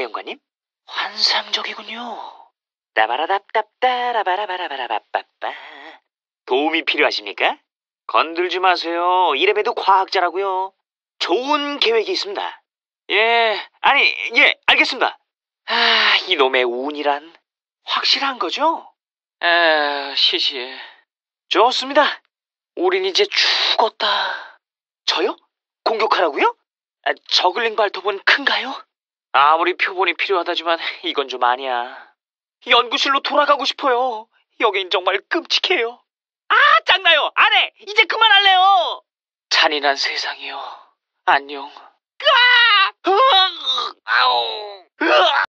사령관님? 환상적이군요. 따바라답답따라바라바라바라바빠빠. 도움이 필요하십니까? 건들지 마세요. 이래봬도 과학자라고요. 좋은 계획이 있습니다. 예, 아니, 예, 알겠습니다. 아, 이놈의 운이란 확실한 거죠? 아, 시시해. 좋습니다. 우린 이제 죽었다. 저요? 공격하라고요? 아, 저글링 발톱은 큰가요? 아무리 표본이 필요하다지만 이건 좀 아니야. 연구실로 돌아가고 싶어요. 여긴 정말 끔찍해요. 아, 짱나요. 안 해. 이제 그만할래요. 잔인한 세상이요. 안녕.